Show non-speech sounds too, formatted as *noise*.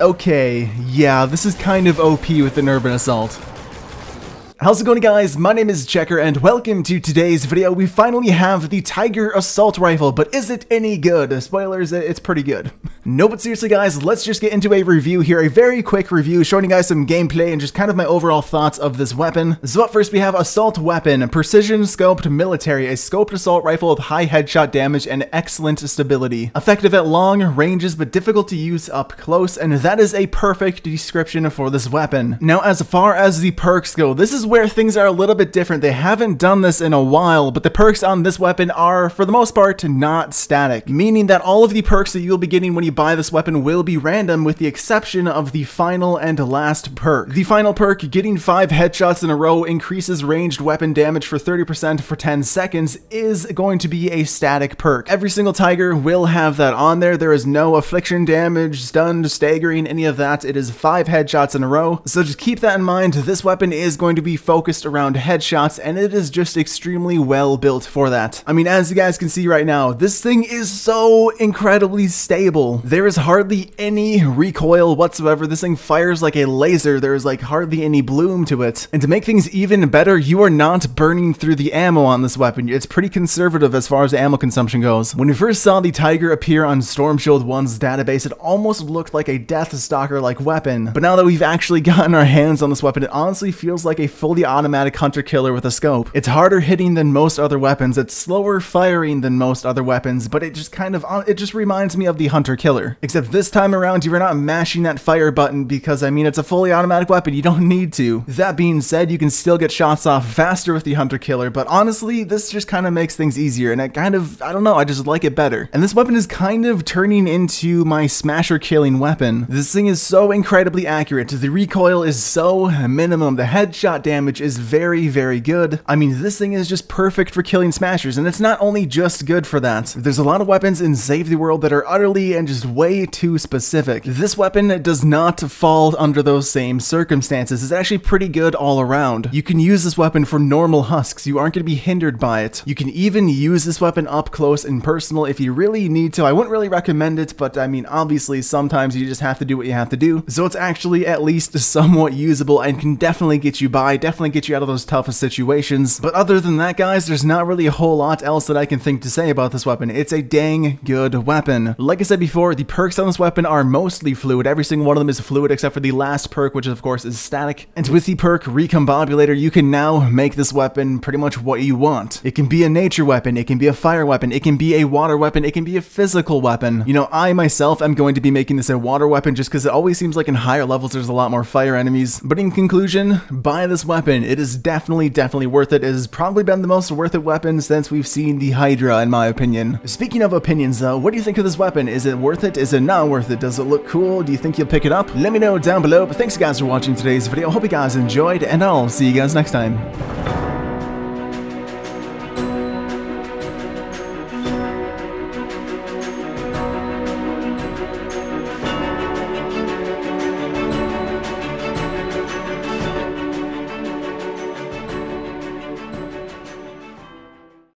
Okay, yeah, this is kind of OP with an urban assault. How's it going guys? My name is Czecher and welcome to today's video. We finally have the Tiger Assault Rifle, but is it any good? Spoilers, it's pretty good. *laughs* no, but seriously guys, let's just get into a review here. A very quick review showing you guys some gameplay and just kind of my overall thoughts of this weapon. So up first we have Assault Weapon, Precision Scoped Military, a scoped assault rifle with high headshot damage and excellent stability. Effective at long ranges but difficult to use up close, and that is a perfect description for this weapon. Now as far as the perks go, this is where things are a little bit different. They haven't done this in a while, but the perks on this weapon are, for the most part, not static, meaning that all of the perks that you'll be getting when you buy this weapon will be random with the exception of the final and last perk. The final perk, getting 5 headshots in a row, increases ranged weapon damage for 30% for 10 seconds, is going to be a static perk. Every single Tiger will have that on there. There is no affliction damage, stunned, staggering, any of that. It is 5 headshots in a row, so just keep that in mind. This weapon is going to be focused around headshots, and it is just extremely well built for that. I mean, as you guys can see right now, this thing is so incredibly stable. There is hardly any recoil whatsoever. This thing fires like a laser. There is like hardly any bloom to it. And to make things even better, you are not burning through the ammo on this weapon. It's pretty conservative as far as ammo consumption goes. When we first saw the Tiger appear on Storm Shield 1's database, it almost looked like a Death Stalker-like weapon. But now that we've actually *laughs* gotten our hands on this weapon, it honestly feels like a fully automatic hunter killer with a scope. It's harder hitting than most other weapons, it's slower firing than most other weapons, but it just kind of, uh, it just reminds me of the hunter killer. Except this time around, you're not mashing that fire button because, I mean, it's a fully automatic weapon, you don't need to. That being said, you can still get shots off faster with the hunter killer, but honestly, this just kind of makes things easier, and it kind of, I don't know, I just like it better. And this weapon is kind of turning into my smasher killing weapon. This thing is so incredibly accurate, the recoil is so minimum, the headshot damage is very, very good. I mean, this thing is just perfect for killing smashers, and it's not only just good for that. There's a lot of weapons in Save the World that are utterly and just way too specific. This weapon does not fall under those same circumstances. It's actually pretty good all around. You can use this weapon for normal husks. You aren't going to be hindered by it. You can even use this weapon up close and personal if you really need to. I wouldn't really recommend it, but I mean, obviously, sometimes you just have to do what you have to do. So it's actually at least somewhat usable and can definitely get you by, definitely get you out of those toughest situations. But other than that, guys, there's not really a whole lot else that I can think to say about this weapon. It's a dang good weapon. Like I said before, the perks on this weapon are mostly fluid. Every single one of them is fluid except for the last perk, which of course is static. And with the perk Recombobulator, you can now make this weapon pretty much what you want. It can be a nature weapon, it can be a fire weapon, it can be a water weapon, it can be a physical weapon. You know, I myself am going to be making this a water weapon just because it always seems like in higher levels there's a lot more fire enemies. But in conclusion, buy this weapon. It is definitely, definitely worth it. It has probably been the most worth it weapon since we've seen the Hydra, in my opinion. Speaking of opinions though, what do you think of this weapon? Is it worth it? Is it not worth it? Does it look cool? Do you think you'll pick it up? Let me know down below, but thanks guys for watching today's video. Hope you guys enjoyed, and I'll see you guys next time.